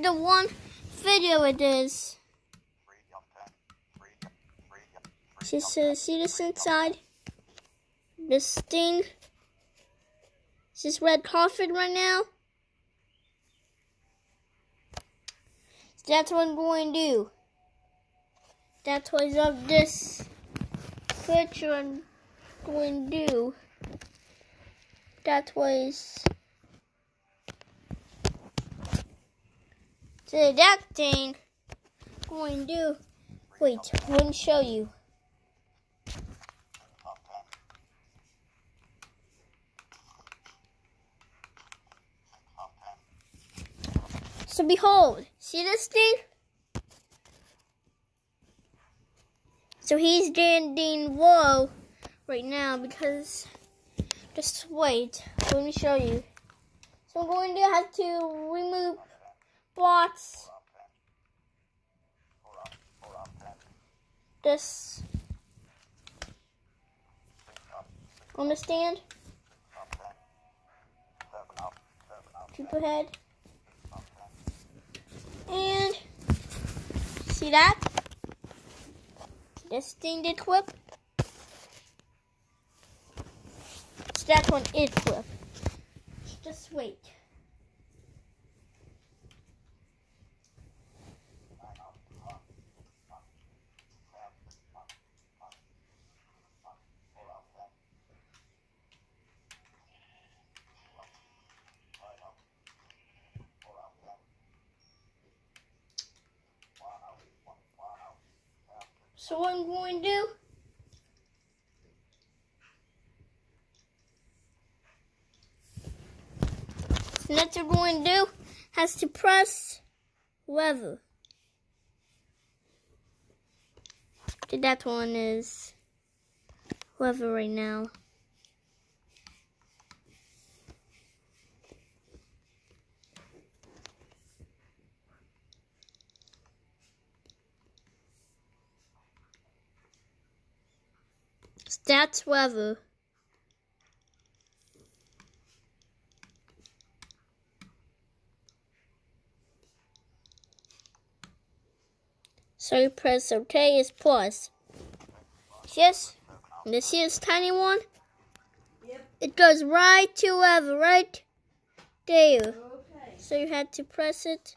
the one video it is. She uh, says, see this inside? This thing? Is this red coffin right now? That's what I'm going to do. That's what's of this picture I'm going to do. That was thing going to do. Wait, let me show you. So behold, see this thing? So he's standing low right now because just wait. Let me show you. So I'm going to have to remove blocks. This understand? Keep ahead. And see that? This thing did clip. So that one is clip. Just wait. So what I'm going to do next we're going to do has to press lever. That one is lever right now. That's weather. So you press OK is plus. Yes, this is tiny one. Yep. It goes right to level, right there. Okay. So you had to press it.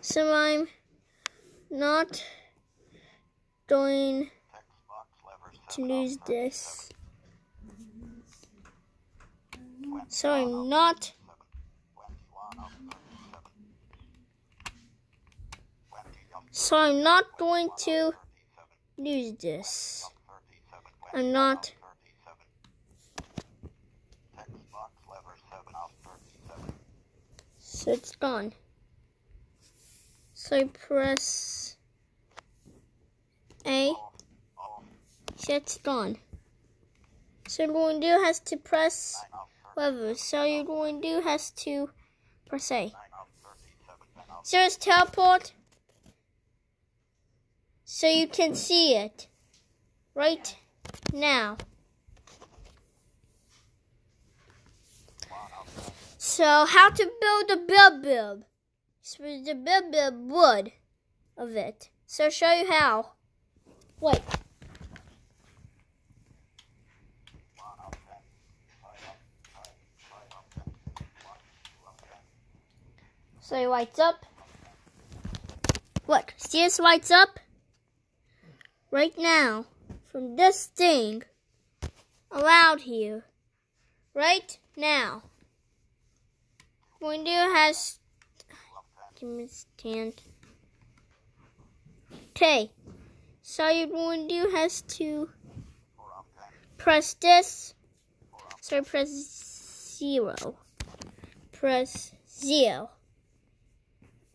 So I'm not going to lose this. So I'm not So I'm not going to lose this. I'm not So it's gone. So I press A. It's gone. So you're going to do has to press lever. So you're going to do has to press A. So it's teleport. So you can see it right now. So how to build a build bib? So the build build wood of it. So show you how. Wait. So it lights up. Look, see this lights up? Right now, from this thing allowed here. Right now. To has give me stand. Okay. So you're going to has to press this. So press zero. Press zero.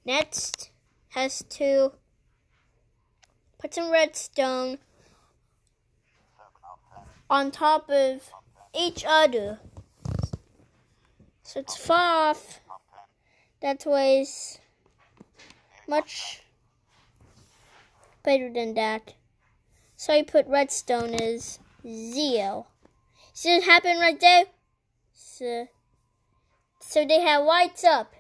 Next has to put some redstone on top of each other. So it's far off. That weighs much better than that. So I put redstone as zero. See what happened right there? So, so they have lights up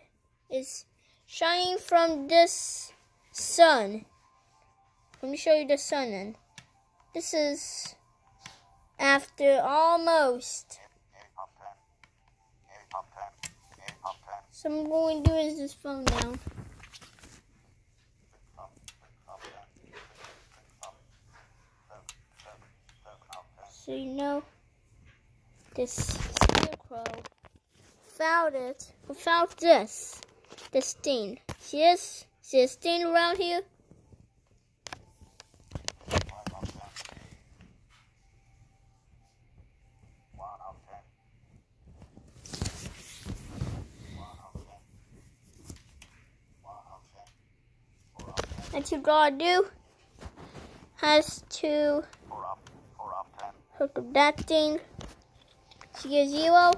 is shining from this sun. Let me show you the sun then. This is after almost. So I'm going to do is this phone now. So you know this scarecrow found it without this. The stain. See this? See the stain around here? What you gotta do has to hook up that thing. See a zero.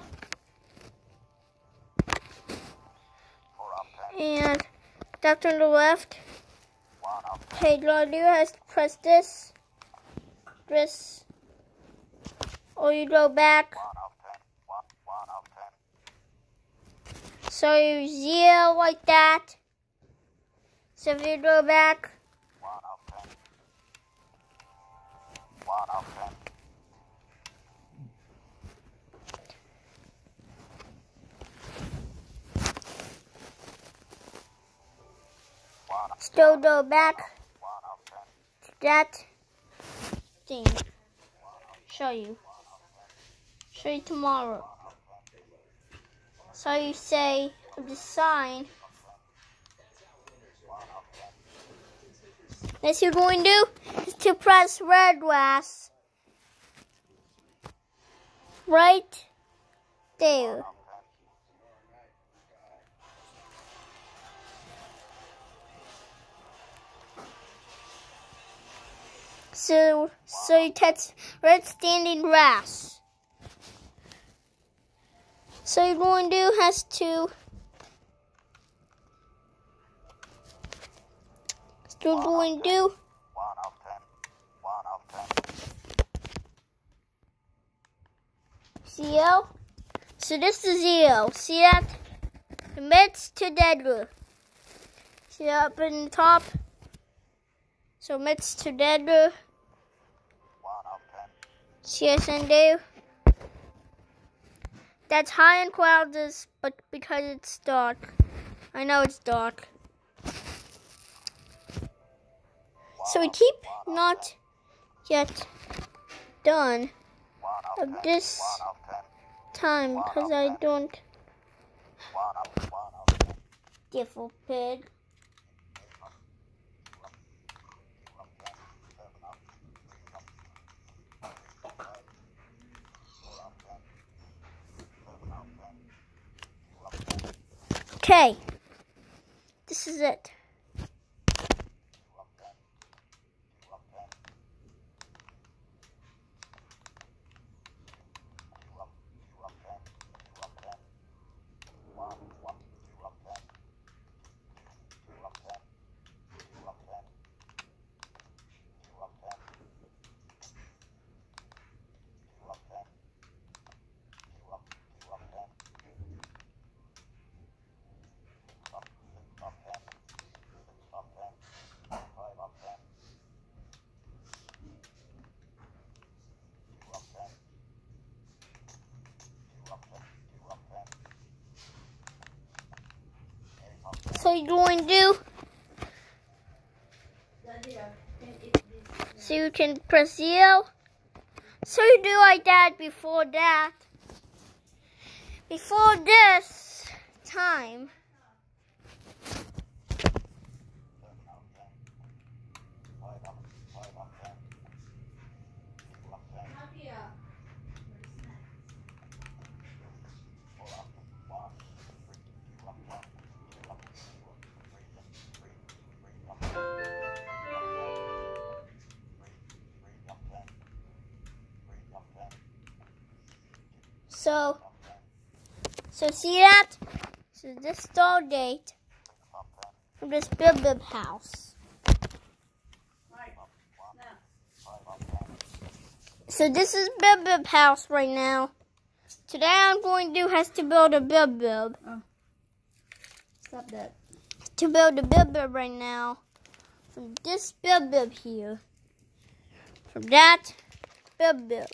That on the left. Hey, do has to press this. This. Or you go back. So you zero like that. So if you go back, still go back to that thing. Show you. Show you tomorrow. So you say the sign. Next you're going to do is to press red glass. Right there. So, so you touch red standing grass. So you're going to do has to still going to do. So this is zero. See that? Commits to dead See up in the top? So commits to dead CSN That's high in clouds, but because it's dark. I know it's dark. So we keep not yet done of this time because I don't Diffle pig. Okay, this is it. You're going to do so you can press zero. So you do like that before that. Before this time. So, so see that? So this start date from this Bib Bib house. So this is Bib Bib house right now. Today I'm going to do has to build a Bib Bib. Oh. Stop that. to build a bib bib right now. From this bib bib here. From that bib bib.